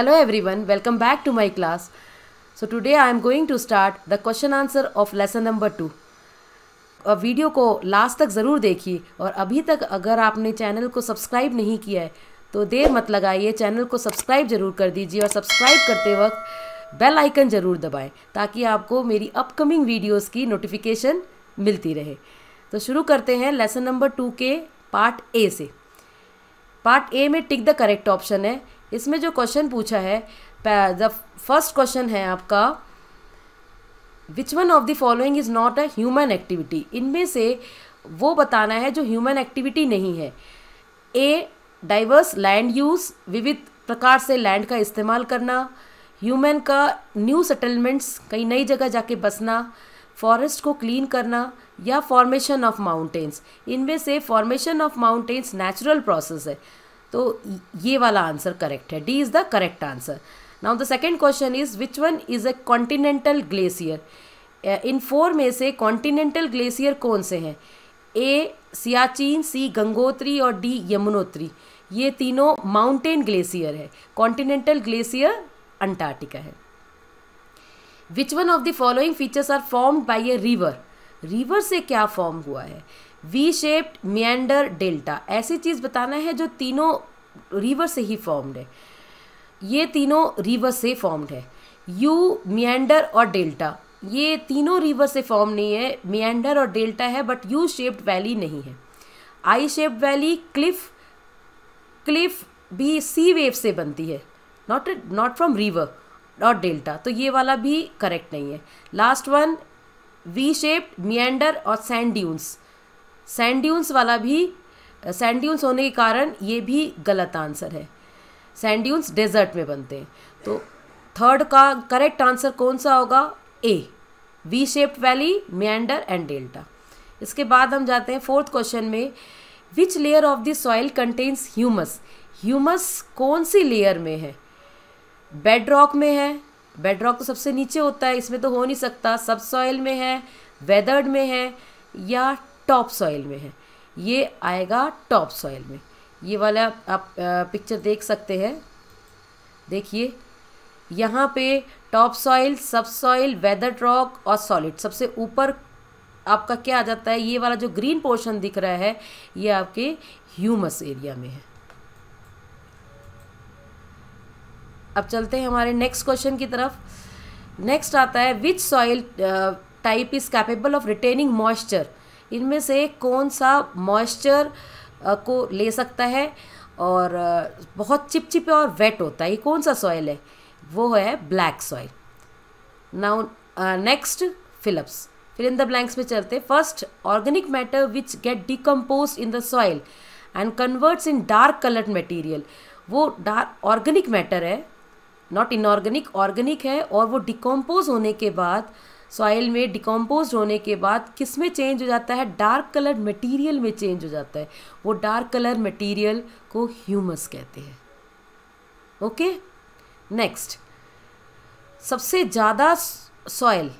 Hello everyone, welcome back to my class. So today I am going to start the question answer of lesson number two और video को last तक ज़रूर देखिए और अभी तक अगर आपने चैनल को सब्सक्राइब नहीं किया है तो देर मत लगाइए। चैनल को सब्सक्राइब ज़रूर कर दीजिए और सब्सक्राइब करते वक्त बेल आइकन ज़रूर दबाएँ ताकि आपको मेरी अपकमिंग वीडियोस की नोटिफिकेशन मिलती रहे। तो शुरू करते हैं लेसन नंबर टू के पार्ट ए से। पार्ट ए में टिक द करेक्ट ऑप्शन है। इसमें जो क्वेश्चन पूछा है द फ़र्स्ट क्वेश्चन है आपका which one of the following is not a human activity इनमें से वो बताना है जो ह्यूमन एक्टिविटी नहीं है। ए डाइवर्स लैंड यूज़ विविध प्रकार से लैंड का इस्तेमाल करना। ह्यूमन का न्यू सेटलमेंट्स कई नई जगह जाके बसना। फॉरेस्ट को क्लीन करना या फॉर्मेशन ऑफ़ माउंटेन्स इनमें से formation of mountains natural process है। तो ये वाला आंसर करेक्ट है। D is the correct answer now the second question is which one is a continental glacier in four में से कॉन्टिनेंटल ग्लेशियर कौन से हैं? ए सियाचिन सी गंगोत्री और डी यमुनोत्री। ये तीनों माउंटेन ग्लेशियर है। कॉन्टिनेंटल ग्लेशियर अंटार्कटिका है। Which one of the following features are formed by a river river से क्या फॉर्म हुआ है? वी शेप्ड मियंडर डेल्टा ऐसी चीज़ बताना है जो तीनों रिवर से ही फॉर्म्ड है। ये तीनों रिवर से फॉर्म्ड है। यू मियंडर और डेल्टा ये तीनों रिवर से फॉर्म नहीं है। मियंडर और डेल्टा है बट यू शेप्ड वैली नहीं है। I shaped valley cliff cliff भी सी वेव से बनती है। नॉट नॉट फ्रॉम रिवर और डेल्टा तो ये वाला भी करेक्ट नहीं है। Last one V shaped meander और सैंड ड्यून्स सैंड ड्यून्स वाला भी सैंड ड्यून्स होने के कारण ये भी गलत आंसर है। सैंड ड्यून्स डेजर्ट में बनते हैं। तो थर्ड का करेक्ट आंसर कौन सा होगा? A V shaped valley meander and delta इसके बाद हम जाते हैं फोर्थ क्वेश्चन में। Which layer of the soil contains humus humus कौन सी लेयर में है? बेड रॉक में है। बेड रॉक तो सबसे नीचे होता है, इसमें तो हो नहीं सकता। सब सॉइल में है वेदर्ड में है या टॉप सॉइल में है। ये आएगा टॉप सॉइल में। ये वाला आप पिक्चर देख सकते हैं। देखिए, यहाँ पे top soil, sub soil, weather rock और सॉलिड। सबसे ऊपर आपका क्या आ जाता है? ये वाला जो ग्रीन पोर्शन दिख रहा है, ये आपके ह्यूमस एरिया में है। अब चलते हैं हमारे नेक्स्ट क्वेश्चन की तरफ़। नेक्स्ट आता है which soil type is capable of retaining moisture इनमें से कौन सा मॉइस्चर को ले सकता है? और बहुत चिपचिपे और वेट होता है। ये कौन सा सॉइल है? वो है black soil now next fill ups फिर इन द ब्लैंक्स में चलते first organic matter which get decompose in the soil and converts in dark coloured material वो डार्क ऑर्गेनिक मैटर है नॉट इनऑर्गेनिक ऑर्गेनिक है, और वो डिकम्पोज होने के बाद सॉइल में डिकम्पोज होने के बाद किसमें चेंज हो जाता है? डार्क कलर मटेरियल में चेंज हो जाता है। वो डार्क कलर मटेरियल को ह्यूमस कहते हैं। ओके नेक्स्ट सबसे ज़्यादा सॉइल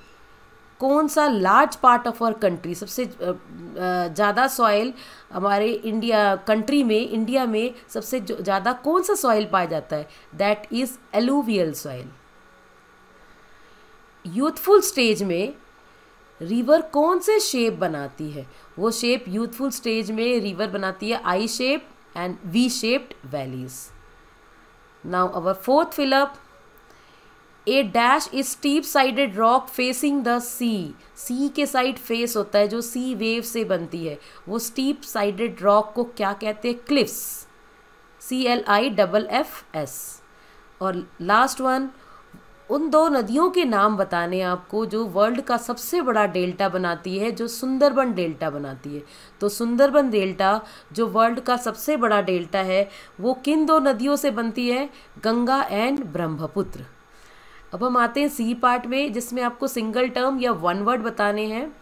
कौन सा large part of our country सबसे ज़्यादा सॉइल हमारे इंडिया कंट्री में इंडिया में सबसे ज़्यादा कौन सा सॉइल पाया जाता है? That is alluvial soil youthful stage में रिवर कौन से शेप बनाती है? वो शेप यूथफुल स्टेज में रिवर बनाती है, I shape and V shaped valleys. Now our fourth fill up, a dash is steep sided rock facing the sea. Sea के साइड फेस होता है, जो सी वेव से बनती है। वो स्टीप साइडेड रॉक को क्या कहते हैं? Cliffs. C L I double F S. और लास्ट वन उन दो नदियों के नाम बताने आपको, जो वर्ल्ड का सबसे बड़ा डेल्टा बनाती है, जो सुंदरबन डेल्टा बनाती है। तो सुंदरबन डेल्टा जो वर्ल्ड का सबसे बड़ा डेल्टा है, वो किन दो नदियों से बनती है? गंगा एंड ब्रह्मपुत्र। अब हम आते हैं सी पार्ट में, जिसमें आपको सिंगल टर्म या वन वर्ड बताने हैं।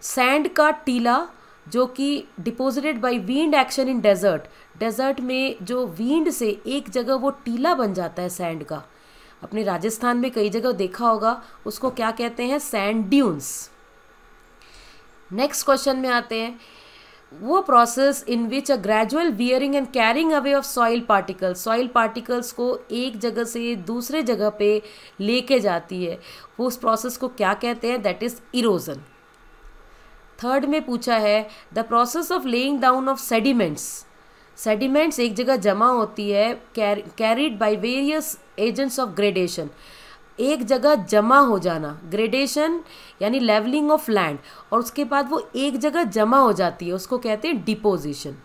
सैंड का टीला, जो कि deposited by wind action in desert desert में जो विंड से एक जगह वो टीला बन जाता है सैंड का। अपने राजस्थान में कई जगह देखा होगा, उसको क्या कहते हैं? सैंड ड्यून्स नेक्स्ट क्वेश्चन में आते हैं। वो process in which a gradual wearing and carrying away of soil particles soil particles को एक जगह से दूसरे जगह पे लेके जाती है। वो उस प्रोसेस को क्या कहते हैं? दैट इज़ इरोजन थर्ड में पूछा है the process of laying down of sediments sediments एक जगह जमा होती है carried by various agents of gradation एक जगह जमा हो जाना ग्रेडेशन यानी लेवलिंग ऑफ़ लैंड और उसके बाद वो एक जगह जमा हो जाती है, उसको कहते हैं deposition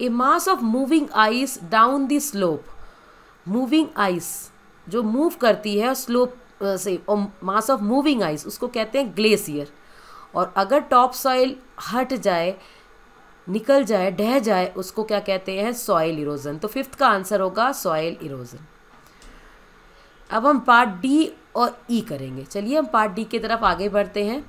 a mass of moving ice down the slope moving ice जो मूव करती है स्लोप से मास ऑफ़ मूविंग आइस उसको कहते हैं ग्लेशियर और अगर टॉप सॉइल हट जाए निकल जाए, ढह जाए, उसको क्या कहते हैं? सॉइल इरोजन तो फिफ्थ का आंसर होगा सॉइल इरोजन अब हम पार्ट डी और ई e करेंगे। चलिए हम पार्ट डी की तरफ़ आगे बढ़ते हैं।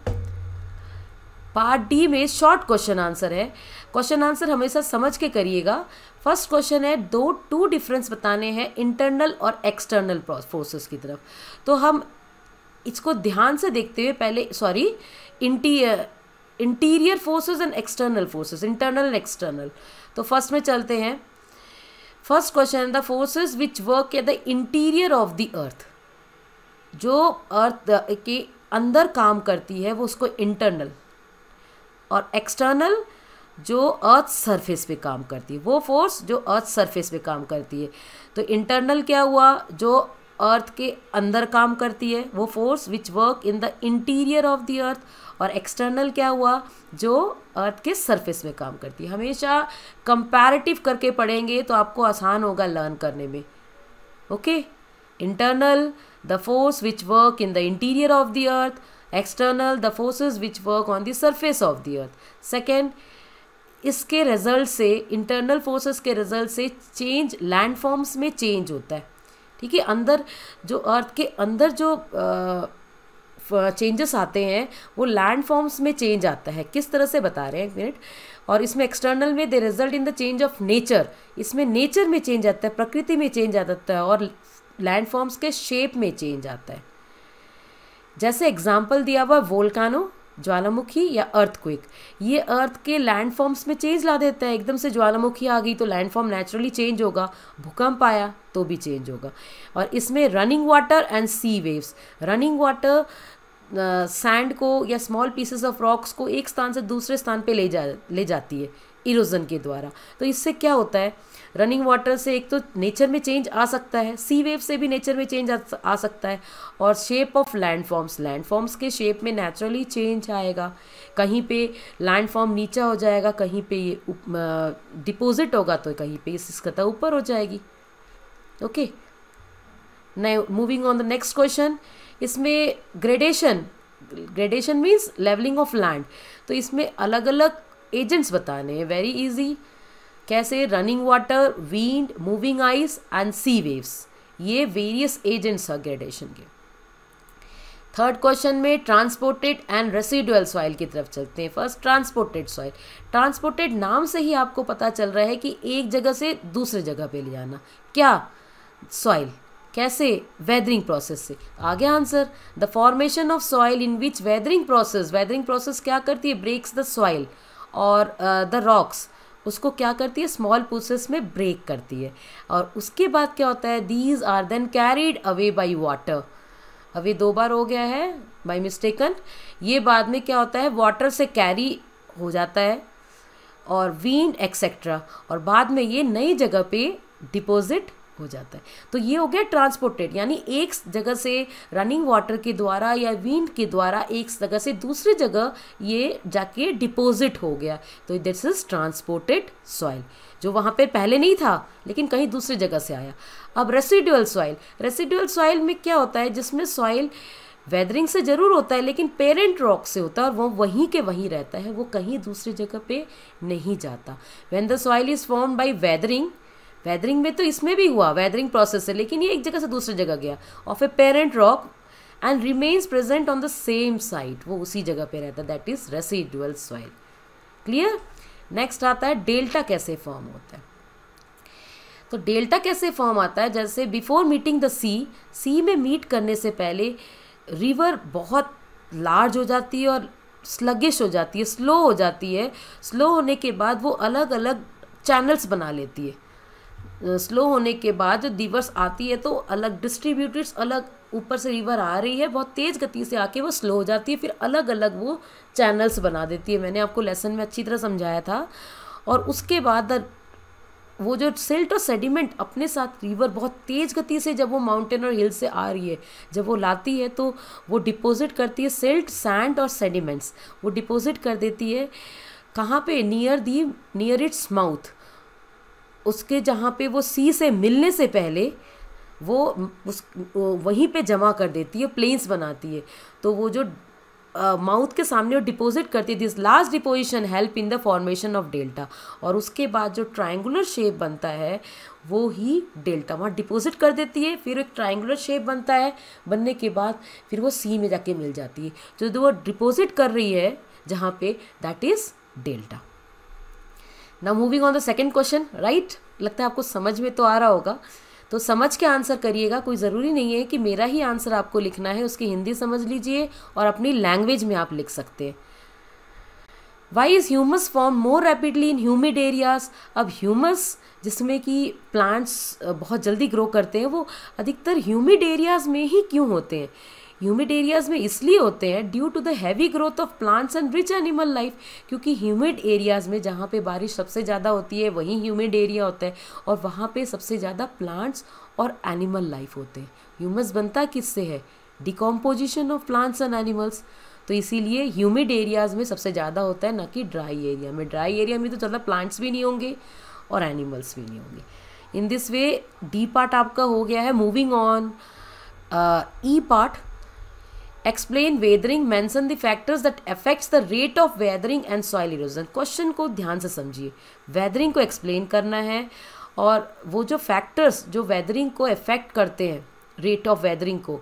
पार्ट डी में शॉर्ट क्वेश्चन आंसर है। क्वेश्चन आंसर हमेशा समझ के करिएगा। फ़र्स्ट क्वेश्चन है, दो टू डिफरेंस बताने हैं इंटरनल और एक्सटर्नल फोर्सेस की तरफ़। तो हम इसको ध्यान से देखते हुए पहले sorry interior interior forces and external forces internal and external तो फ़र्स्ट में चलते हैं। First question the forces which work at the interior of the earth जो अर्थ के अंदर काम करती है, वो उसको इंटरनल और एक्सटर्नल जो अर्थ सरफेस पे काम करती है। वो फोर्स जो अर्थ सरफेस पे काम करती है। तो इंटरनल क्या हुआ? जो अर्थ के अंदर काम करती है, वो force which work in the interior of the earth और एक्सटर्नल क्या हुआ? जो अर्थ के सरफेस में काम करती है। हमेशा कंपैरेटिव करके पढ़ेंगे तो आपको आसान होगा लर्न करने में। Okay internal the force which work in the interior of the earth external the forces which work on the surface of the earth second इसके रिज़ल्ट से इंटरनल फोर्सेस के रिज़ल्ट से चेंज लैंड फॉर्म्स में change होता है। ठीक है, अंदर जो अर्थ के अंदर जो चेंजेस आते हैं, वो लैंड फॉर्म्स में चेंज आता है। किस तरह से बता रहे हैं एक मिनट और इसमें एक्सटर्नल में they result in the change of nature इसमें नेचर में चेंज आता है, प्रकृति में चेंज आ जाता है और लैंड फॉर्म्स के शेप में चेंज आता है। जैसे एग्ज़ाम्पल दिया हुआ वोल्कानो ज्वालामुखी या अर्थक्विक ये अर्थ के लैंड फॉर्म्स में चेंज ला देता है। एकदम से ज्वालामुखी आ गई तो लैंड फॉर्म नेचुरली चेंज होगा। भूकंप आया तो भी चेंज होगा। और इसमें running water and sea waves running water sand को या स्मॉल पीसेस ऑफ़ रॉक्स को एक स्थान से दूसरे स्थान पे ले जा, ले जाती है। इरोजन के द्वारा। तो इससे क्या होता है? रनिंग वाटर से एक तो नेचर में चेंज आ सकता है सी वेव से भी नेचर में चेंज आ, सकता है और shape of land forms land forms के शेप में नेचुरली चेंज आएगा। कहीं पे लैंड फॉर्म नीचा हो जाएगा कहीं पे ये डिपॉजिट होगा तो कहीं पे इस सतह ऊपर हो जाएगी। ओके नए moving on the next question इसमें gradation gradation means levelling of land तो इसमें अलग अलग एजेंट्स बताने हैं वेरी इजी कैसे running water wind moving ice and sea waves ये वेरियस एजेंट्स हैं ग्रेडेशन के। थर्ड क्वेश्चन में ट्रांसपोर्टेड एंड रेसिडुअल सॉइल की तरफ़ चलते हैं। फ़र्स्ट ट्रांसपोर्टेड सॉइल ट्रांसपोर्टेड नाम से ही आपको पता चल रहा है कि एक जगह से दूसरे जगह पे ले जाना। क्या? सॉइल कैसे? वेदरिंग प्रोसेस से। आगे answer the formation of soil in which weathering process weathering process क्या करती है? ब्रेक्स द सॉइल और द uh, रॉक्स उसको क्या करती है? स्मॉल पोसेस में ब्रेक करती है। और उसके बाद क्या होता है? These are then carried away by water away दो बार हो गया है बाई मिस्टेकन ये बाद में क्या होता है? वाटर से कैरी हो जाता है और वीन एक्सेट्रा और बाद में ये नई जगह पे डिपॉजिट हो जाता है। तो ये हो गया ट्रांसपोर्टेड यानी एक जगह से रनिंग वाटर के द्वारा या विंड के द्वारा एक जगह से दूसरी जगह ये जाके डिपॉजिट हो गया। तो दिस इज़ ट्रांसपोर्टेड सॉइल जो वहाँ पे पहले नहीं था, लेकिन कहीं दूसरी जगह से आया। अब रेसिडुअल सॉइल रेसिडुअल सॉइल में क्या होता है, जिसमें सॉइल वेदरिंग से ज़रूर होता है, लेकिन पेरेंट रॉक से होता है और वो वहीं के वहीं रहता है, वो कहीं दूसरी जगह पे नहीं जाता। When the soil is form by weathering weathering में तो इसमें भी हुआ वेदरिंग प्रोसेस है, लेकिन ये एक जगह से दूसरी जगह गया। Of a parent rock and remains present on the same site वो उसी जगह पे रहता है that is residual soil clear next आता है डेल्टा कैसे फॉर्म होता है? तो डेल्टा कैसे फॉर्म आता है? जैसे before meeting the sea sea में मीट करने से पहले रिवर बहुत लार्ज हो जाती है और स्लगिश हो जाती है स्लो हो जाती है। स्लो होने के बाद वो अलग अलग चैनल्स बना लेती है। स्लो होने के बाद जो दिवर्स आती है तो अलग डिस्ट्रीब्यूटर्स अलग ऊपर से रिवर आ रही है, बहुत तेज़ गति से आके वो स्लो हो जाती है, फिर अलग अलग वो चैनल्स बना देती है। मैंने आपको लेसन में अच्छी तरह समझाया था। और उसके बाद वो जो सिल्ट और सेडिमेंट अपने साथ रिवर बहुत तेज़ गति से जब वो माउंटेन और हिल से आ रही है, जब वो लाती है तो वो डिपॉजिट करती है सिल्ट सैंड और सेडिमेंट्स वो डिपॉजिट कर देती है कहाँ पे? Near the near its mouth उसके जहाँ पे वो सी से मिलने से पहले वो उस वहीं पे जमा कर देती है प्लेन्स बनाती है। तो वो जो माउथ के सामने वो डिपॉजिट करती है this last deposition help in the formation of delta और उसके बाद जो ट्राइंगुलर शेप बनता है, वो ही डेल्टा वहाँ डिपॉजिट कर देती है, फिर एक ट्राइंगुलर शेप बनता है, बनने के बाद फिर वो सी में जाके मिल जाती है। जो वो डिपॉजिट कर रही है, जहाँ पे दैट इज़ डेल्टा ना moving on the second question right लगता है आपको समझ में तो आ रहा होगा। तो समझ के आंसर करिएगा, कोई ज़रूरी नहीं है कि मेरा ही आंसर आपको लिखना है, उसकी हिंदी समझ लीजिए और अपनी लैंग्वेज में आप लिख सकते हैं। Why is humus form more rapidly in humid areas अब ह्यूमस जिसमें कि प्लांट्स बहुत जल्दी ग्रो करते हैं, वो अधिकतर ह्यूमिड एरियाज़ में ही क्यों होते हैं? ह्यूमिड एरियाज़ में इसलिए होते हैं due to the heavy growth of plants and rich animal life क्योंकि ह्यूमिड एरियाज़ में जहाँ पे बारिश सबसे ज़्यादा होती है, वहीं ह्यूमिड एरिया होता है और वहाँ पे सबसे ज़्यादा प्लांट्स और एनिमल लाइफ होते हैं। ह्यूमस बनता किससे है? Decomposition of plants and animals तो इसीलिए ह्यूमिड एरियाज़ में सबसे ज़्यादा होता है, ना कि ड्राई एरिया में। ड्राई एरिया में तो ज़्यादा प्लांट्स भी नहीं होंगे और एनिमल्स भी नहीं होंगे। In this way D part आपका हो गया है। Moving on E part explain weathering mention the factors that affects the rate of weathering and soil erosion question को ध्यान से समझिए। वेदरिंग को एक्सप्लेन करना है और वो जो फैक्टर्स जो वेदरिंग को अफेक्ट करते हैं रेट ऑफ़ वेदरिंग को,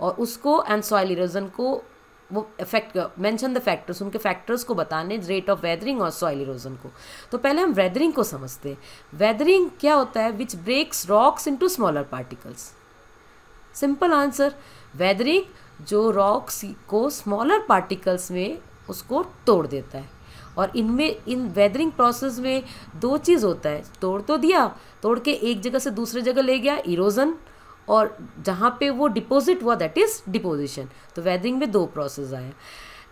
और उसको एंड सॉइल इरोजन को वो इफ़ेक्ट मेंशन द फैक्टर्स उनके फैक्टर्स को बताने रेट ऑफ़ वेदरिंग और सॉइल इरोजन को। तो पहले हम वेदरिंग को समझते हैं। वेदरिंग क्या होता है? Which breaks rocks into smaller particles simple answer weathering जो रॉक्स को स्मॉलर पार्टिकल्स में उसको तोड़ देता है। और इनमें, इन वेदरिंग प्रोसेस में दो चीज़ होता है। तोड़ तो दिया, तोड़ के एक जगह से दूसरे जगह ले गया इरोजन और जहाँ पे वो डिपॉजिट हुआ दैट इज़ डिपोजिशन तो वेदरिंग में दो प्रोसेस आया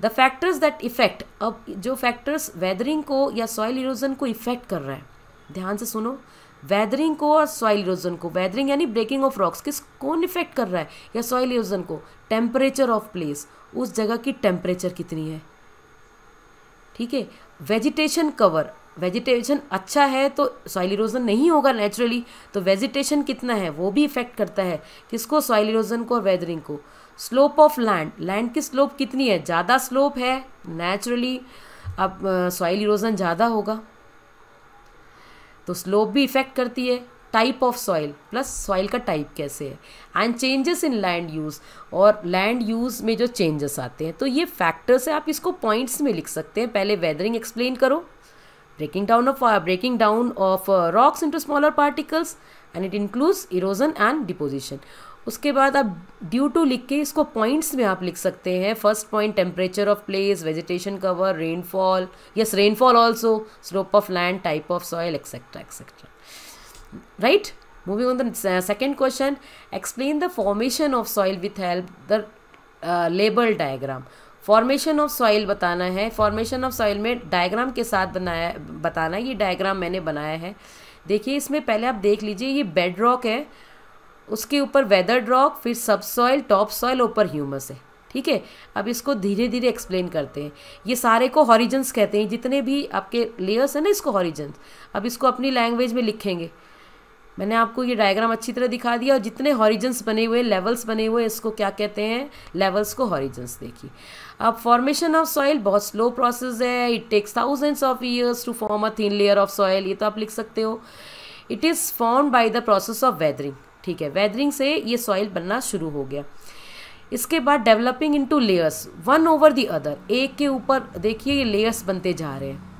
द फैक्टर्स दैट इफ़ेक्ट अब जो फैक्टर्स वेदरिंग को या सॉइल इरोजन को इफ़ेक्ट कर रहा है, ध्यान से सुनो। वेदरिंग को और सॉइल इरोजन को. वेदरिंग यानी ब्रेकिंग ऑफ़ रॉक्स किस, कौन इफ़ेक्ट कर रहा है? या सॉइल इरोजन को? टेम्परेचर ऑफ़ प्लेस उस जगह की टेम्परेचर कितनी है? ठीक है? वेजिटेशन कवर वेजिटेशन अच्छा है तो सॉइल इरोजन नहीं होगा नेचुरली तो वेजिटेशन कितना है? वो भी इफ़ेक्ट करता है. किसको? सॉइल इरोजन को और वेदरिंग को. स्लोप ऑफ़ लैंड लैंड की स्लोप कितनी है? ज़्यादा स्लोप है नेचुरली अब सॉइल इरोजन ज़्यादा होगा. तो स्लोप भी इफ़ेक्ट करती है type of soil plus soil का टाइप कैसे है? And changes in land use और लैंड यूज़ में जो चेंजेस आते हैं तो ये फैक्टर्स है, आप इसको पॉइंट्स में लिख सकते हैं। पहले वेदरिंग एक्सप्लेन करो। Breaking down of breaking down of rocks into smaller particles and it includes erosion and deposition उसके बाद आप ड्यू टू लिख के इसको पॉइंट्स में आप लिख सकते हैं। First point temperature of place vegetation cover rainfall yes rainfall also slope of land type of soil etcetera etcetera right moving on the second question explain the formation of soil with help the label diagram formation of soil बताना है। Formation of soil में diagram के साथ बनाया, बताना है। ये diagram मैंने बनाया है। देखिए, इसमें पहले आप देख लीजिए, ये बेड रॉक है। उसके ऊपर वेदर रॉक फिर सब सॉइल टॉप सॉइल ऊपर ह्यूमस है। ठीक है? अब इसको धीरे धीरे एक्सप्लेन करते हैं। ये सारे को हॉरिजन्स कहते हैं। जितने भी आपके लेयर्स हैं ना इसको हॉरिजन्स अब इसको अपनी लैंग्वेज में लिखेंगे। मैंने आपको ये डायग्राम अच्छी तरह दिखा दिया और जितने हॉरिजन्स बने हुए लेवल्स बने हुए, इसको क्या कहते हैं? लेवल्स को हॉरिजन्स देखिए। अब फॉर्मेशन ऑफ़ सॉइल बहुत स्लो प्रोसेस है। It takes thousands of years to form a thin layer of soil ये तो आप लिख सकते हो। It is form by the process of weathering ठीक है वेदरिंग से ये सॉइल बनना शुरू हो गया। इसके बाद developing into layers one over the other एक के ऊपर, देखिए ये लेयर्स बनते जा रहे हैं।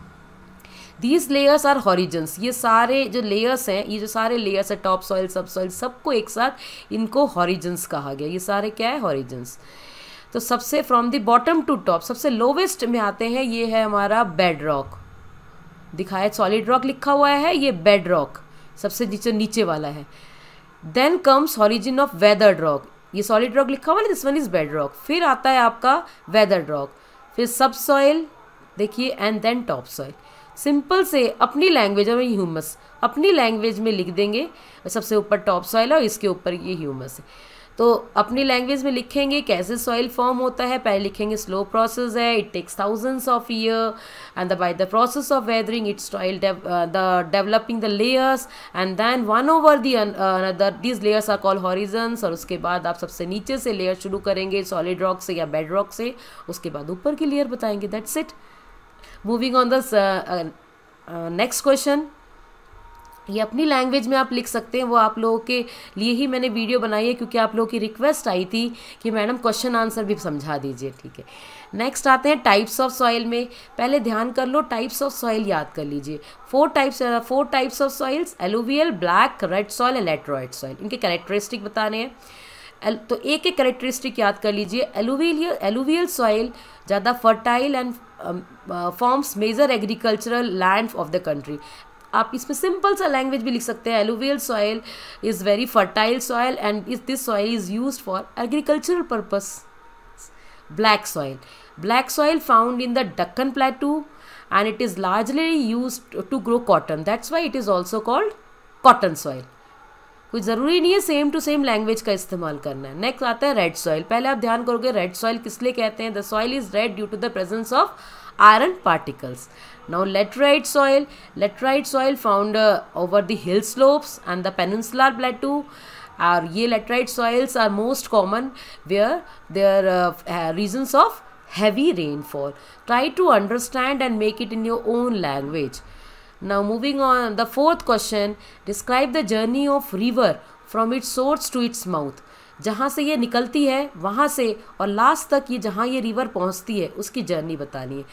दीज लेयर्स आर हॉरिजन्स ये सारे जो लेयर्स हैं, ये जो सारे लेयर्स है टॉप सॉइल सब सॉइल सबको एक साथ इनको हॉरिजन्स कहा गया, ये सारे क्या है हॉरिजन्स तो सबसे from the bottom to top सबसे लोवेस्ट में आते हैं, ये है हमारा बेड रॉक दिखाया सॉलिड रॉक लिखा हुआ है, ये बेड रॉक सबसे नीचे नीचे वाला है। Then comes origin of weathered rock ये सॉलिड रॉक लिखा हुआ this one is bed rock फिर आता है आपका वेदर्ड रॉक फिर सब सॉइल देखिए and then top soil simple से अपनी लैंग्वेज में ह्यूमस अपनी लैंग्वेज में लिख देंगे, सबसे ऊपर टॉप सॉइल है और इसके ऊपर ये ह्यूमस है। तो अपनी लैंग्वेज में लिखेंगे कैसे सॉइल फॉर्म होता है, पहले लिखेंगे स्लो प्रोसेस है it takes thousands of year and by the process of weathering it soil the developing the layers and then one over the another these layers are call horizons और उसके बाद आप सबसे नीचे से लेयर शुरू करेंगे सॉलिड रॉक से या बेड रॉक से, उसके बाद ऊपर की लेयर बताएँगे that's it moving on the next question ये अपनी लैंग्वेज में आप लिख सकते हैं। वो आप लोगों के लिए ही मैंने वीडियो बनाई है क्योंकि आप लोगों की रिक्वेस्ट आई थी कि मैडम क्वेश्चन आंसर भी समझा दीजिए, ठीक है? नेक्स्ट आते हैं टाइप्स ऑफ़ सॉइल में। पहले ध्यान कर लो टाइप्स ऑफ़ सॉइल याद कर लीजिए। Four types four types of soils alluvial black red soil laterite soil इनके कैरेक्टरिस्टिक बताने हैं। तो एक एक करेक्टरिस्टिक याद कर लीजिए। एलुवियल एलुवियल सॉइल ज़्यादा fertile and forms major agricultural land of the country आप इसमें सिंपल सा लैंग्वेज भी लिख सकते हैं। Alluvial soil is very fertile soil and is this soil is use for agricultural purpose black soil black soil found in the Deccan plateau and it is largely use to grow cotton that's why it is also called cotton soil कोई ज़रूरी नहीं है same to same language का इस्तेमाल करना है। Next आता है रेड सॉइल पहले आप ध्यान करोगे रेड सॉइल किस लिए कहते हैं? The soil is red due to the presence of iron particles. Now, laterite soil. Laterite soil found uh, over the hill slopes and the peninsular plateau. Our uh, laterite soils are most common where there uh, are reasons of heavy rainfall. Try to understand and make it in your own language. Now, moving on, the fourth question. Describe the journey of river from its source to its mouth. जहाँ से ये निकलती है, वहाँ से और last तक ये जहाँ ये रिवर पहुँचती है, उसकी जर्नी बतानी है।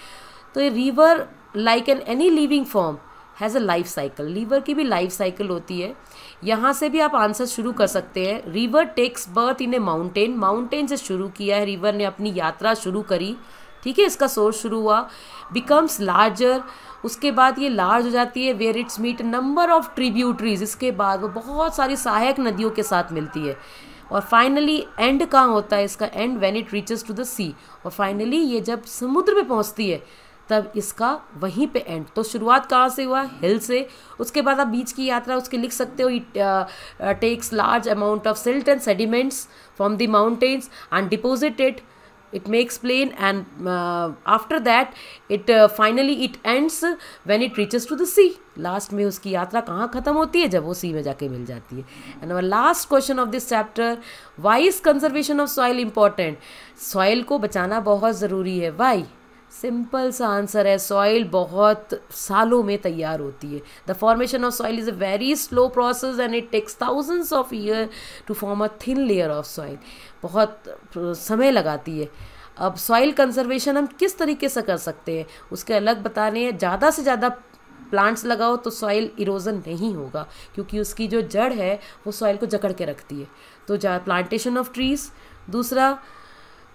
तो ये river like an any living form has a life cycle river की भी लाइफ साइकिल होती है। यहाँ से भी आप आंसर शुरू कर सकते हैं। River takes birth in a mountain mountain से शुरू किया है रिवर ने अपनी यात्रा शुरू करी। ठीक है, इसका सोर्स शुरू हुआ। बिकम्स लार्जर उसके बाद ये लार्ज हो जाती है where it's meet number of tributaries इसके बाद वो बहुत सारी सहायक नदियों के साथ मिलती है। और फाइनली एंड कहाँ होता है? इसका end when it reaches to the sea और फाइनली ये जब समुद्र में पहुँचती है, तब इसका वहीं पे एंड तो शुरुआत कहाँ से हुआ? हिल से. उसके बाद आप बीच की यात्रा उसके लिख सकते हो it takes large amount of silt and sediments from the mountains and deposited it may explain and uh, after that it uh, finally it ends when it reaches to the sea. Last में उसकी यात्रा कहाँ ख़त्म होती है? जब वो सी में जाके मिल जाती है। And our last question of this chapter why is conservation of soil important soil को बचाना बहुत ज़रूरी है। वाई सिंपल सा आंसर है सॉइल बहुत सालों में तैयार होती है। The formation of soil is a very slow process and it takes thousands of year to form a thin layer of soil बहुत समय लगाती है। अब सॉइल कंजर्वेशन हम किस तरीके से कर सकते हैं, उसके अलग बताने हैं। ज़्यादा से ज़्यादा प्लांट्स लगाओ तो सॉइल इरोजन नहीं होगा, क्योंकि उसकी जो जड़ है, वो सॉइल को जकड़ के रखती है। तो प्लांटेशन ऑफ़ ट्रीज़ दूसरा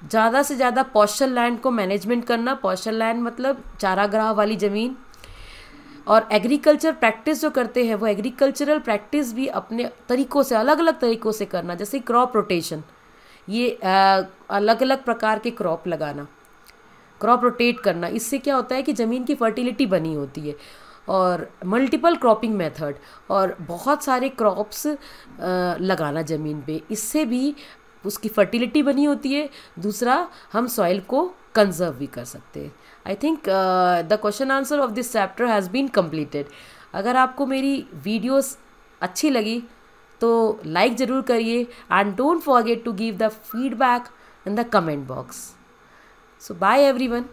ज़्यादा से ज़्यादा पॉस्चल लैंड को मैनेजमेंट करना पॉस्चल लैंड मतलब चारागाह वाली ज़मीन। और एग्रीकल्चर प्रैक्टिस जो करते हैं वो एग्रीकल्चरल प्रैक्टिस भी अपने तरीक़ों से अलग अलग तरीक़ों से करना जैसे क्रॉप रोटेशन। ये आ, अलग अलग प्रकार के क्रॉप लगाना क्रॉप रोटेट करना इससे क्या होता है कि ज़मीन की फर्टिलिटी बनी होती है। और मल्टीपल क्रॉपिंग मेथड और बहुत सारे क्रॉप्स लगाना ज़मीन पे। इससे भी उसकी फर्टिलिटी बनी होती है। दूसरा, हम सॉइल को कंजर्व भी कर सकते हैं। I think the question answer of this chapter has been completed अगर आपको मेरी वीडियोस अच्छी लगी तो लाइक ज़रूर करिए and don't forget to give the feedback in the comment box so bye everyone